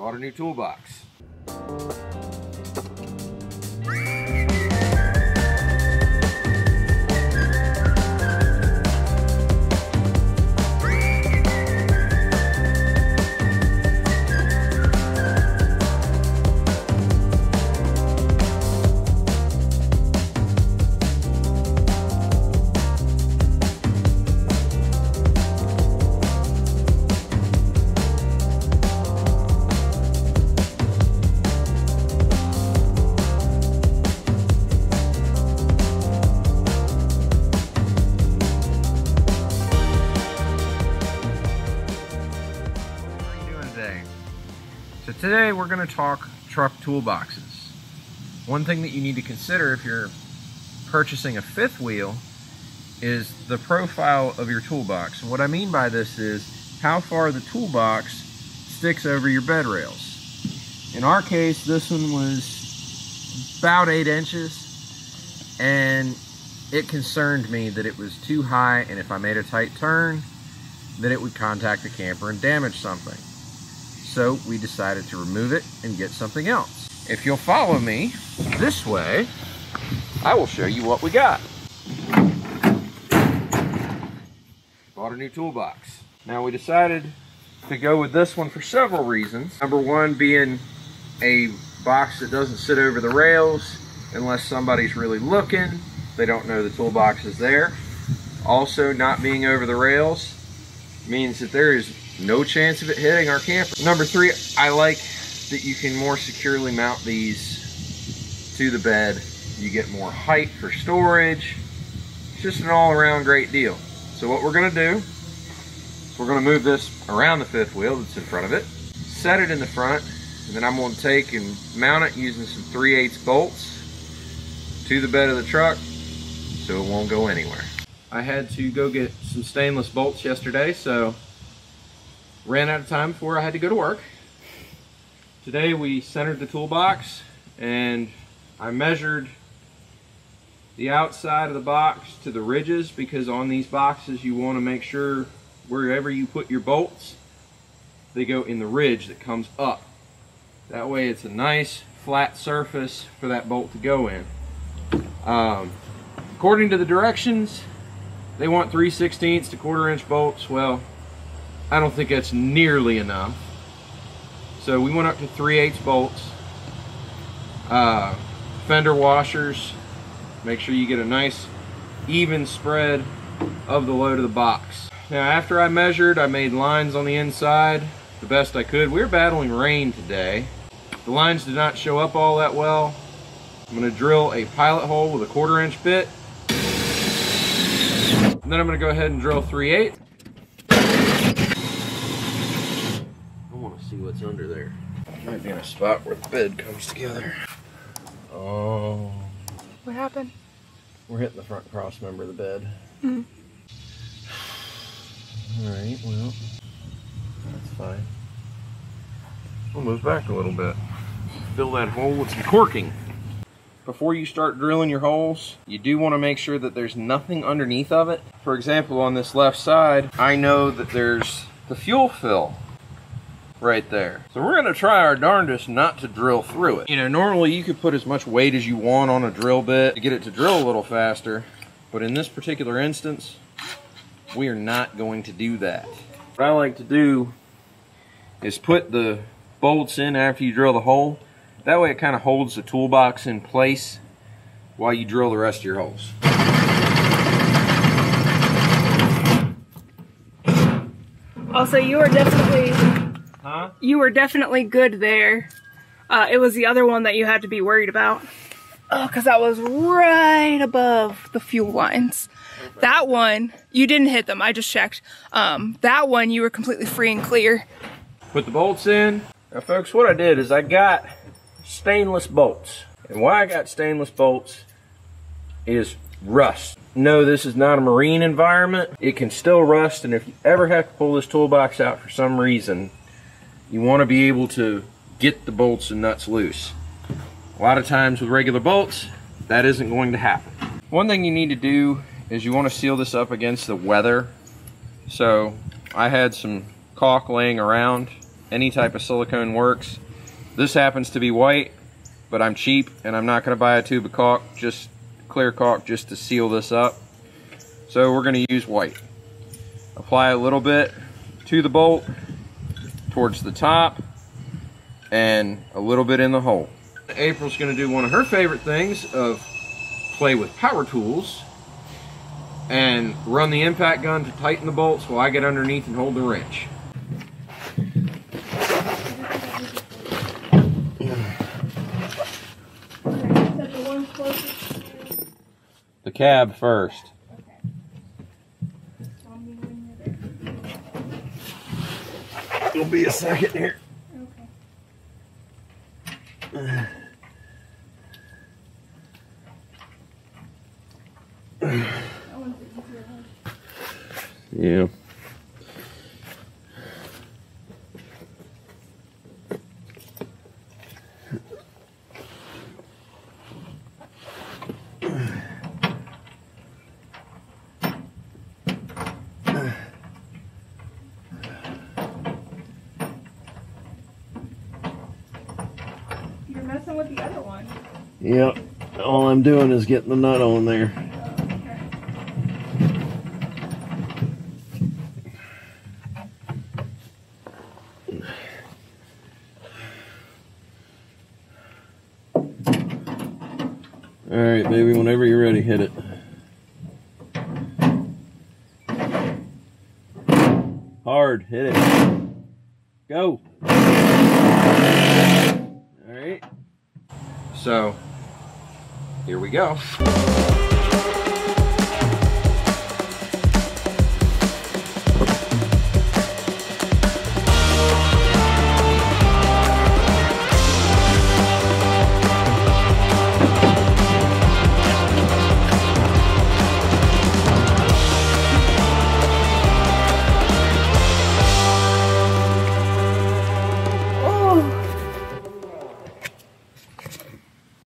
Bought a new toolbox. Today we're going to talk truck toolboxes. One thing that you need to consider if you're purchasing a fifth wheel is the profile of your toolbox. What I mean by this is how far the toolbox sticks over your bed rails. In our case, this one was about eight inches and it concerned me that it was too high and if I made a tight turn, that it would contact the camper and damage something. So we decided to remove it and get something else. If you'll follow me this way, I will show you what we got. Bought a new toolbox. Now we decided to go with this one for several reasons. Number one being a box that doesn't sit over the rails unless somebody's really looking. They don't know the toolbox is there. Also, not being over the rails means that there is no chance of it hitting our camper. Number three, I like that you can more securely mount these to the bed. You get more height for storage. It's just an all around great deal. So what we're gonna do, we're gonna move this around the fifth wheel that's in front of it, set it in the front, and then I'm gonna take and mount it using some 3 8 bolts to the bed of the truck so it won't go anywhere. I had to go get some stainless bolts yesterday, so ran out of time before I had to go to work. Today we centered the toolbox and I measured the outside of the box to the ridges because on these boxes you want to make sure wherever you put your bolts they go in the ridge that comes up. That way it's a nice flat surface for that bolt to go in. Um, according to the directions they want 3 16 to quarter inch bolts. Well, I don't think that's nearly enough. So we went up to 3 8 bolts. Uh, fender washers. Make sure you get a nice even spread of the load of the box. Now after I measured, I made lines on the inside the best I could. We are battling rain today. The lines did not show up all that well. I'm to drill a pilot hole with a quarter inch bit. And then I'm to go ahead and drill 3 8 see what's under there. Might be in a spot where the bed comes together. Oh. What happened? We're hitting the front cross member of the bed. Mm. Alright, well, that's fine. We'll move back a little bit. Fill that hole with some caulking. Before you start drilling your holes, you do want to make sure that there's nothing underneath of it. For example, on this left side, I know that there's the fuel fill right there. So we're gonna try our darndest not to drill through it. You know, normally you could put as much weight as you want on a drill bit to get it to drill a little faster, but in this particular instance, we are not going to do that. What I like to do is put the bolts in after you drill the hole. That way it kind of holds the toolbox in place while you drill the rest of your holes. Also, you are definitely Huh? You were definitely good there. Uh, it was the other one that you had to be worried about. Oh, because that was right above the fuel lines. Okay. That one, you didn't hit them. I just checked. Um, that one, you were completely free and clear. Put the bolts in. Now, folks, what I did is I got stainless bolts. And why I got stainless bolts is rust. No, this is not a marine environment. It can still rust, and if you ever have to pull this toolbox out for some reason, you want to be able to get the bolts and nuts loose. A lot of times with regular bolts, that isn't going to happen. One thing you need to do is you want to seal this up against the weather. So I had some caulk laying around Any type of silicone works. This happens to be white, but I'm cheap and I'm not going to buy a tube of caulk, just clear caulk just to seal this up. So we're going to use white. Apply a little bit to the bolt towards the top and a little bit in the hole. April's going to do one of her favorite things of play with power tools and run the impact gun to tighten the bolts while I get underneath and hold the wrench. The cab first. It'll be a second here. Okay. Yeah. You're messing with the other one. Yep. All I'm doing is getting the nut on there. All right, baby, whenever you're ready, hit it. Hard, hit it. Go. All right. So, here we go.